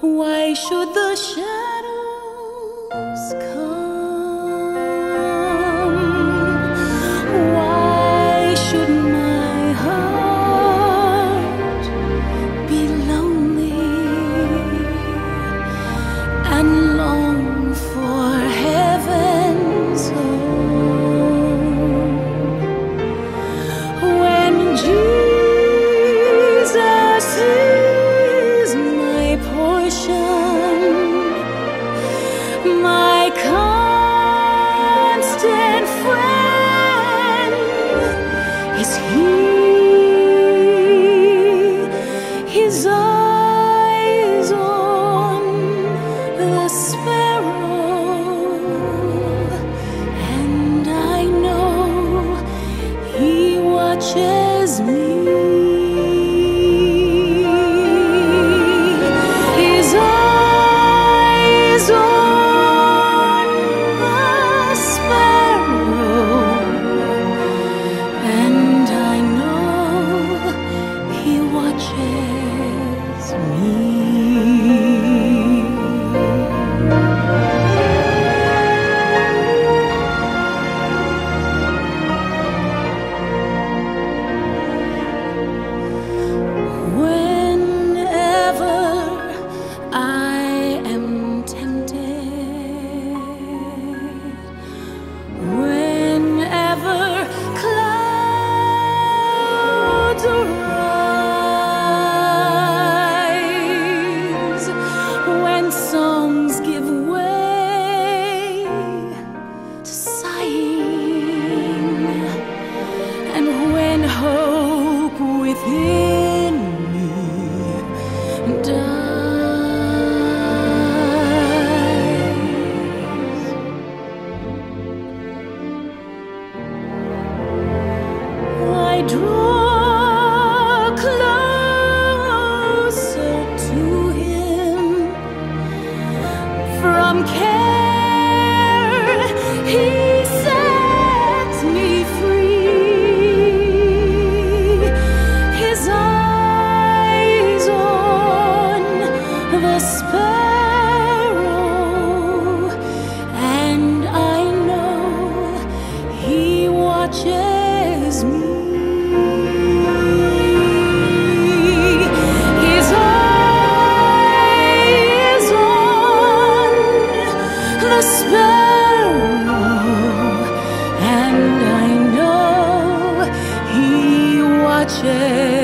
Why should the shadows come? from care. He set me free. His eyes on the 谢。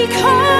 离开。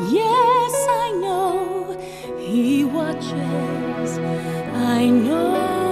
Yes, I know He watches. I know.